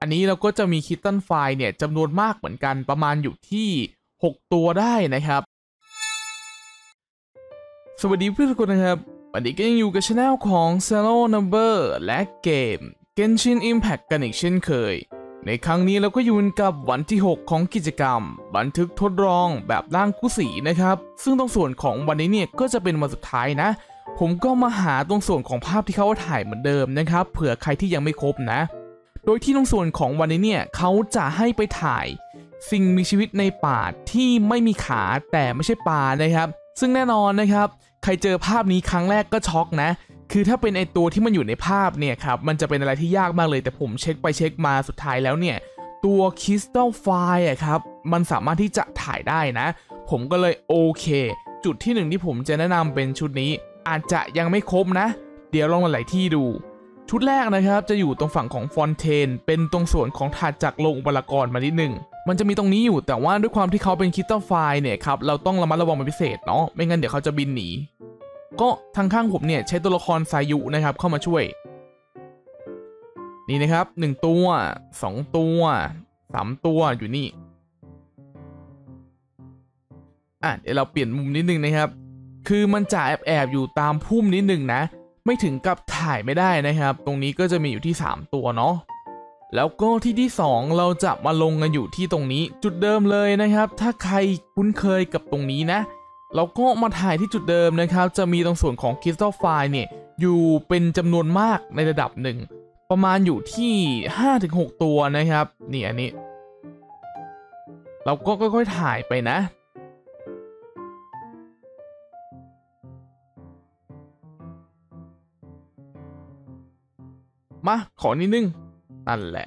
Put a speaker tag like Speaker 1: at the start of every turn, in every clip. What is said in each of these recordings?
Speaker 1: อันนี้เราก็จะมีคิตตันไฟเนี่ยจำนวนมากเหมือนกันประมาณอยู่ที่ 6 ตัวได้นะครับ สวัสดีเพื่อนทุกคนนะครับ วันนี้ก็ยังอยู่กับช anel ของ z e r o Number และเกม Genshin Impact กันอีกเช่นเคย ในครั้งนี้เราก็อยู่กับวันที่ 6 ของกิจกรรม บันทึกทดลองแบบร่างคู่สีนะครับ ซึ่งตรงส่วนของวันนี้เนี่ยก็จะเป็นวันสุดท้ายนะ ผมก็มาหาตรงส่วนของภาพที่เขาถ่ายเหมือนเดิมนะครับ เผื่อใครที่ยังไม่ครบนะ โดยที่ตรงส่วนของวันนี้เนี่ยเขาจะให้ไปถ่าย สิ่งมีชีวิตในป่าที่ไม่มีขาแต่ไม่ใช่ปลานะครับ ซึ่งแน่นอนนะครับ ใครเจอภาพนี้ครั้งแรกก็ช็อกนะคือถ้าเป็นไอตัวที่มันอยู่ในภาพเนี่ยครับมันจะเป็นอะไรที่ยากมากเลย แต่ผมเช็คไปเช็คมาสุดท้ายแล้วเนี่ย ตัวคริสตัลไฟล์อะครับมันสามารถที่จะถ่ายได้นะ ผมก็เลยโอเค จุดที่หนึ่งที่ผมจะแนะนำเป็นชุดนี้ อาจจะยังไม่ครบนะ เดี๋ยวลองหลายๆที่ดู ชุดแรกนะครับจะอยู่ตรงฝั่งของฟอนเทน เป็นตรงส่วนของถัดจากโลงอุปกรณ์มานิดหนึ่งมันจะมีตรงนี้อยู่แต่ว่าด้วยความที่เขาเป็นคิตตัลไฟล์เนี่ยครับเราต้องระมัดระวังเป็นพิเศษเนาะไม่งั้นเดี๋ยวเขาจะบินหนี ก็ทางข้างผมเนี่ยใช้ตัวละครสายุนะครับเข้ามาช่วย นี่นะครับ 1 ตัว 2 ตัว 3 ตัวอยู่นี่อะเดี๋ยวเราเปลี่ยนมุมนิดนึงนะครับ คือมันจะแอบแอบๆอยู่ตามพุ่มนิดนึงนะ ไม่ถึงกับถ่ายไม่ได้นะครับ ตรงนี้ก็จะมีอยู่ที่ 3 ตัวเนาะแล้วก็ที่ที่ 2 เราจะมาลงกันอยู่ที่ตรงนี้จุดเดิมเลยนะครับ ถ้าใครคุ้นเคยกับตรงนี้นะ เราก็มาถ่ายที่จุดเดิมนะครับ จะมีตรงส่วนของ Crystal File เนี่ยอยู่เป็นจำนวนมากในระดับหนึ่ง ประมาณอยู่ที่ 5-6 ตัวนะครับ นี่อันนี้ เราก็ค่อยๆถ่ายไปนะ มาขอนิดนึงนั่นแหละ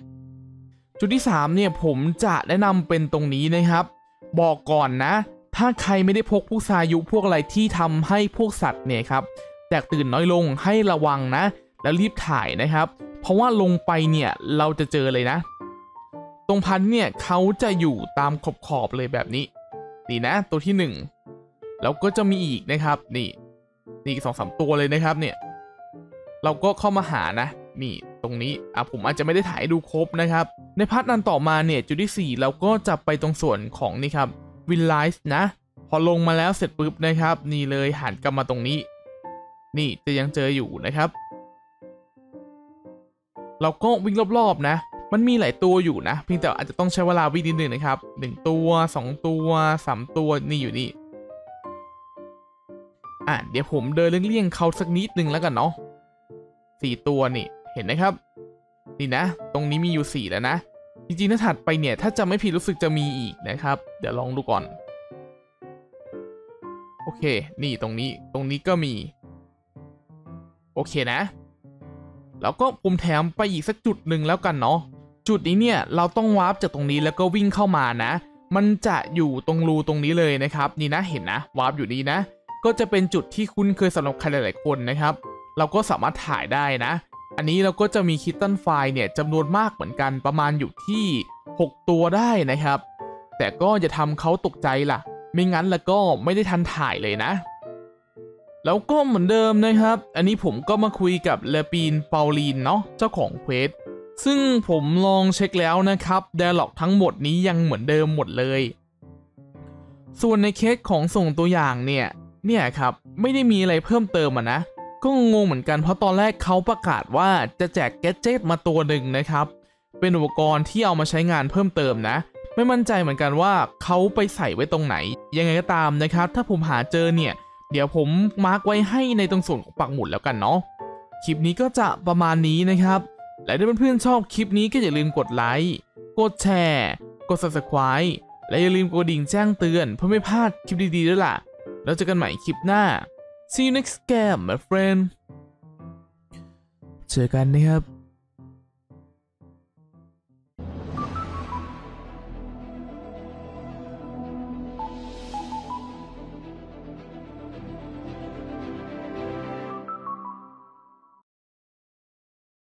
Speaker 1: จุดที่ 3 เนี่ยผมจะแนะนำเป็นตรงนี้นะครับ บอกก่อนนะ ถ้าใครไม่ได้พกพวกสายุพวกอะไรที่ทำให้พวกสัตว์เนี่ยครับแตกตื่นน้อยลงให้ระวังนะ แล้วรีบถ่ายนะครับ เพราะว่าลงไปเนี่ยเราจะเจอเลยนะ ตรงพันธุ์เนี่ยเขาจะอยู่ตามขอบขอบๆเลยแบบนี้ นี่นะ ตัวที่ 1 แล้วก็จะมีอีกนะครับ นี่นี่สองสามตัวเลยนะครับเนี่ย เราก็เข้ามาหานะ นี่ ตรงนี้อะผมอาจจะไม่ได้ถ่ายดูครบนะครับ ในพาร์ทนั้นต่อมาเนี่ยจุดที่ 4 เราก็จะไปตรงส่วนของนี่ครับวินไลฟ์นะ พอลงมาแล้วเสร็จปุ๊บนะครับ นี่เลยหันกลับมาตรงนี้ นี่จะยังเจออยู่นะครับ เราก็วิ่งรอบๆนะ มันมีหลายตัวอยู่นะ เพียงแต่อาจจะต้องใช้เวลาวิ่งนิดนึงนะครับหนึ่งตัวสองตัวสามตัวนี่อยู่นี่อะเดี๋ยวผมเดินเลี่ยงๆเขาสักนิดนึงแล้วกันเนาะสี่ตัวนี่ เห็นนะครับ นี่นะ ตรงนี้มีอยู่สี่แล้วนะ จริงๆถ้าถัดไปเนี่ย ถ้าจะไม่ผิดรู้สึกจะมีอีกนะครับ เดี๋ยวลองดูก่อน โอเค นี่ตรงนี้ ตรงนี้ก็มี โอเคนะ แล้วก็ผมแถมไปอีกสักจุดหนึ่งแล้วกันเนาะ จุดนี้เนี่ย เราต้องวาร์ปจากตรงนี้แล้วก็วิ่งเข้ามานะ มันจะอยู่ตรงรูตรงนี้เลยนะครับ นี่นะ เห็นนะ วาร์ปอยู่นี่นะ ก็จะเป็นจุดที่คุ้นเคยสำหรับใครหลาย ๆ คนนะครับ เราก็สามารถถ่ายได้นะ อันนี้เราก็จะมีคิตตันไฟล์เนี่ยจำนวนมากเหมือนกันประมาณอยู่ที่ 6 ตัวได้นะครับ แต่ก็อย่าทำเขาตกใจล่ะ ไม่งั้นแล้วก็ไม่ได้ทันถ่ายเลยนะ แล้วก็เหมือนเดิมนะครับ อันนี้ผมก็มาคุยกับเลปีนเปาลีนเนาะเจ้าของเควสซึ่งผมลองเช็คแล้วนะครับดล็อกทั้งหมดนี้ยังเหมือนเดิมหมดเลย ส่วนในเคสของส่งตัวอย่างเนี่ยเนี่ยครับไม่ได้มีอะไรเพิ่มเติมอะนะ ก็งงเหมือนกันเพราะตอนแรกเขาประกาศว่าจะแจกแกดเจิตมาตัวหนึ่งนะครับ เป็นอุปกรณ์ที่เอามาใช้งานเพิ่มเติมนะ ไม่มั่นใจเหมือนกันว่าเขาไปใส่ไว้ตรงไหน ยังไงก็ตามนะครับ ถ้าผมหาเจอเนี่ย เดี๋ยวผมมาร์กไว้ให้ในตรงส่วนของปักหมุดแล้วกันเนาะคลิปนี้ก็จะประมาณนี้นะครับ และถ้าเพื่อนๆชอบคลิปนี้ก็อย่าลืมกดไลค์กดแชร์ กด subscribe และอย่าลืมกดดิ่งแจ้งเตือนเพื่อไม่พลาดคลิปดีๆด้วยล่ะ แล้วเจอกันใหม่คลิปหน้า See you next game my friend เจอกันนะครับ